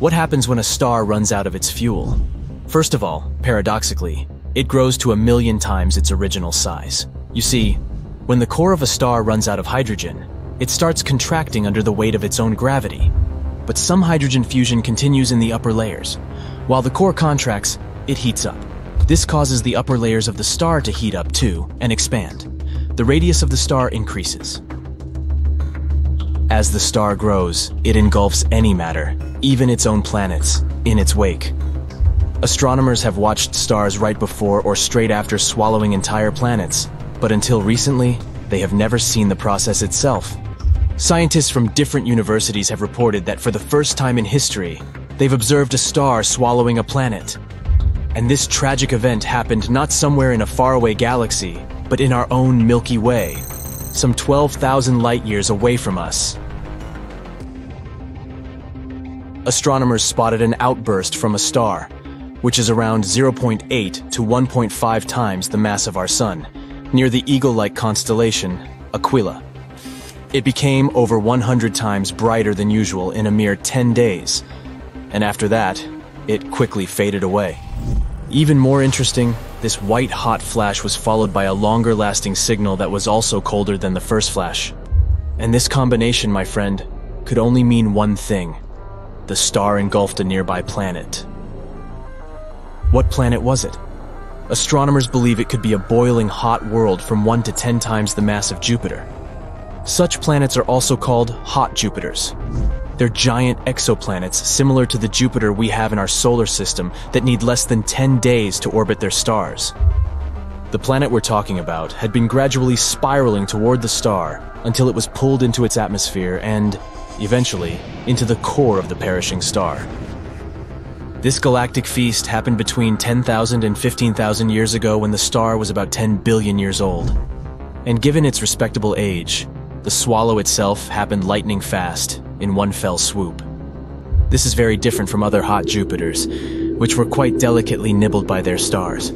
What happens when a star runs out of its fuel? First of all, paradoxically, it grows to a million times its original size. You see, when the core of a star runs out of hydrogen, it starts contracting under the weight of its own gravity. But some hydrogen fusion continues in the upper layers. While the core contracts, it heats up. This causes the upper layers of the star to heat up too and expand. The radius of the star increases. As the star grows, it engulfs any matter, even its own planets, in its wake. Astronomers have watched stars right before or straight after swallowing entire planets, but until recently, they have never seen the process itself. Scientists from different universities have reported that for the first time in history, they've observed a star swallowing a planet. And this tragic event happened not somewhere in a faraway galaxy, but in our own Milky Way, some 12,000 light years away from us. Astronomers spotted an outburst from a star, which is around 0.8 to 1.5 times the mass of our Sun, near the Eagle-like constellation, Aquila. It became over 100 times brighter than usual in a mere 10 days, and after that, it quickly faded away. Even more interesting, this white-hot flash was followed by a longer-lasting signal that was also colder than the first flash. And this combination, my friend, could only mean one thing. The star engulfed a nearby planet. What planet was it? Astronomers believe it could be a boiling hot world from 1 to 10 times the mass of Jupiter. Such planets are also called hot Jupiters. They're giant exoplanets similar to the Jupiter we have in our solar system that need less than 10 days to orbit their stars. The planet we're talking about had been gradually spiraling toward the star until it was pulled into its atmosphere and, eventually, into the core of the perishing star. This galactic feast happened between 10,000 and 15,000 years ago when the star was about 10 billion years old. And given its respectable age, the swallow itself happened lightning fast, in one fell swoop. This is very different from other hot Jupiters, which were quite delicately nibbled by their stars.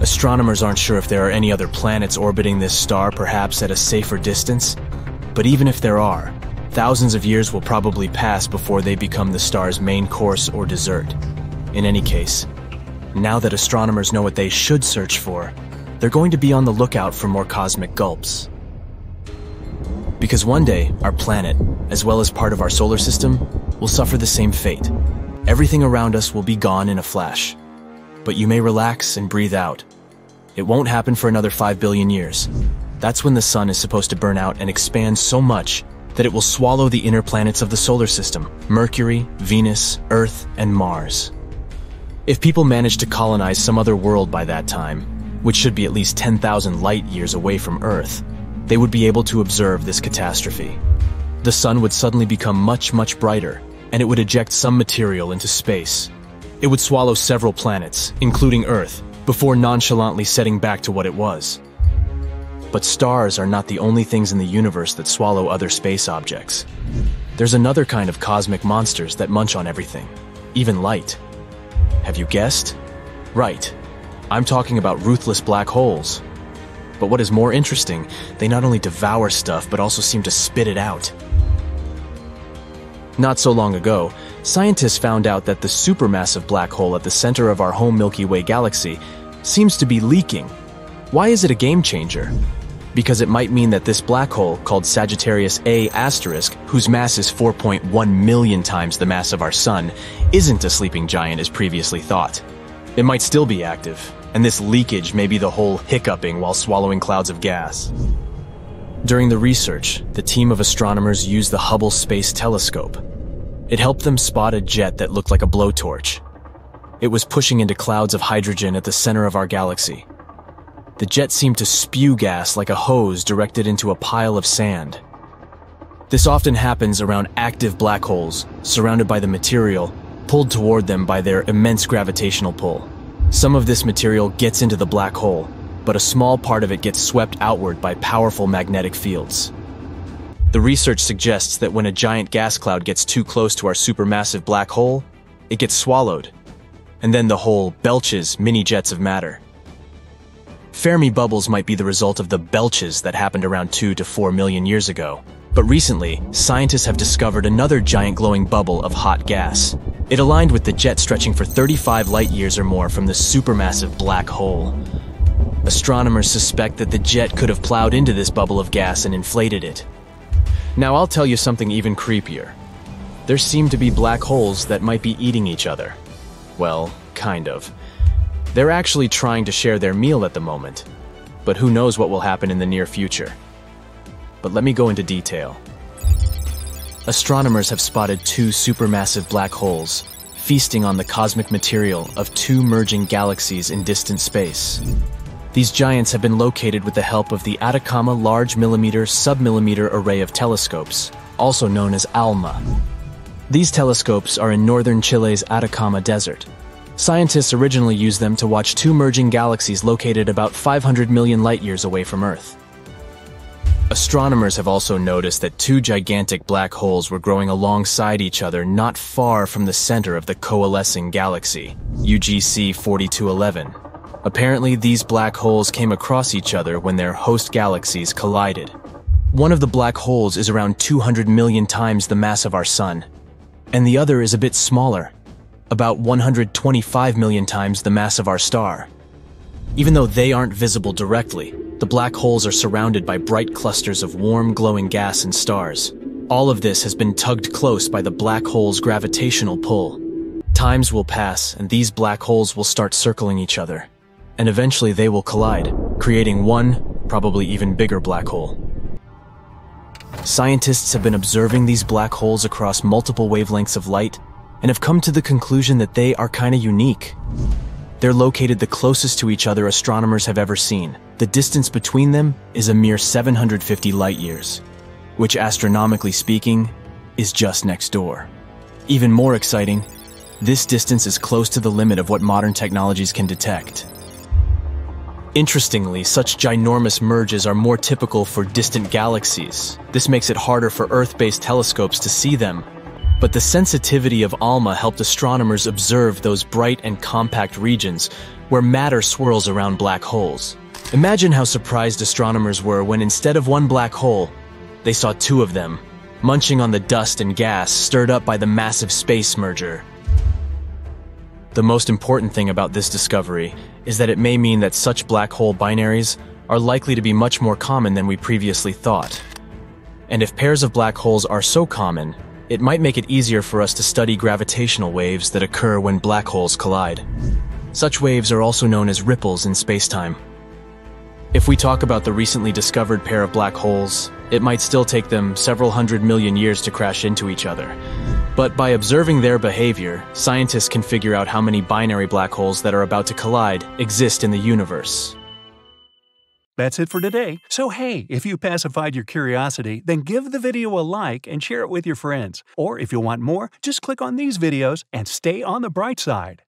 Astronomers aren't sure if there are any other planets orbiting this star perhaps at a safer distance, but even if there are, thousands of years will probably pass before they become the star's main course or dessert. In any case, now that astronomers know what they should search for, they're going to be on the lookout for more cosmic gulps. Because one day, our planet, as well as part of our solar system, will suffer the same fate. Everything around us will be gone in a flash. But you may relax and breathe out. It won't happen for another 5 billion years. That's when the sun is supposed to burn out and expand so much that it will swallow the inner planets of the solar system, Mercury, Venus, Earth, and Mars. If people manage to colonize some other world by that time, which should be at least 10,000 light years away from Earth, they would be able to observe this catastrophe. The sun would suddenly become much, much brighter, and it would eject some material into space. It would swallow several planets, including Earth, before nonchalantly setting back to what it was. But stars are not the only things in the universe that swallow other space objects. There's another kind of cosmic monsters that munch on everything, even light. Have you guessed? Right. I'm talking about ruthless black holes. But what is more interesting, they not only devour stuff, but also seem to spit it out. Not so long ago, scientists found out that the supermassive black hole at the center of our home Milky Way galaxy seems to be leaking. Why is it a game changer? Because it might mean that this black hole, called Sagittarius A asterisk, whose mass is 4.1 million times the mass of our Sun, isn't a sleeping giant as previously thought. It might still be active, and this leakage may be the hole hiccuping while swallowing clouds of gas. During the research, the team of astronomers used the Hubble Space Telescope. It helped them spot a jet that looked like a blowtorch. It was pushing into clouds of hydrogen at the center of our galaxy. The jet seemed to spew gas like a hose directed into a pile of sand. This often happens around active black holes, surrounded by the material, pulled toward them by their immense gravitational pull. Some of this material gets into the black hole, but a small part of it gets swept outward by powerful magnetic fields. The research suggests that when a giant gas cloud gets too close to our supermassive black hole, it gets swallowed, and then the hole belches mini jets of matter. Fermi bubbles might be the result of the belches that happened around 2 to 4 million years ago, But recently, scientists have discovered another giant glowing bubble of hot gas. It aligned with the jet stretching for 35 light years or more from the supermassive black hole. Astronomers suspect that the jet could have plowed into this bubble of gas and inflated it. Now I'll tell you something even creepier. There seem to be black holes that might be eating each other. Well, kind of. They're actually trying to share their meal at the moment, but who knows what will happen in the near future. But let me go into detail. Astronomers have spotted two supermassive black holes, feasting on the cosmic material of two merging galaxies in distant space. These giants have been located with the help of the Atacama Large Millimeter Submillimeter Array of Telescopes, also known as ALMA. These telescopes are in northern Chile's Atacama Desert. Scientists originally used them to watch two merging galaxies located about 500 million light-years away from Earth. Astronomers have also noticed that two gigantic black holes were growing alongside each other not far from the center of the coalescing galaxy, UGC 4211. Apparently, these black holes came across each other when their host galaxies collided. One of the black holes is around 200 million times the mass of our Sun, and the other is a bit smaller, about 125 million times the mass of our star. Even though they aren't visible directly, the black holes are surrounded by bright clusters of warm, glowing gas and stars. All of this has been tugged close by the black hole's gravitational pull. Times will pass, and these black holes will start circling each other and eventually they will collide, creating one, probably even bigger black hole. Scientists have been observing these black holes across multiple wavelengths of light and have come to the conclusion that they are kinda unique. They're located the closest to each other astronomers have ever seen. The distance between them is a mere 750 light years, which astronomically speaking, is just next door. Even more exciting, this distance is close to the limit of what modern technologies can detect. Interestingly, such ginormous merges are more typical for distant galaxies. This makes it harder for Earth-based telescopes to see them. But the sensitivity of ALMA helped astronomers observe those bright and compact regions where matter swirls around black holes. Imagine how surprised astronomers were when instead of one black hole, they saw two of them, munching on the dust and gas stirred up by the massive space merger. The most important thing about this discovery is that it may mean that such black hole binaries are likely to be much more common than we previously thought. And if pairs of black holes are so common, it might make it easier for us to study gravitational waves that occur when black holes collide. Such waves are also known as ripples in spacetime. If we talk about the recently discovered pair of black holes, it might still take them several hundred million years to crash into each other. But by observing their behavior, scientists can figure out how many binary black holes that are about to collide exist in the universe. That's it for today. So hey, if you pacified your curiosity, then give the video a like and share it with your friends. Or if you want more, just click on these videos and stay on the bright side.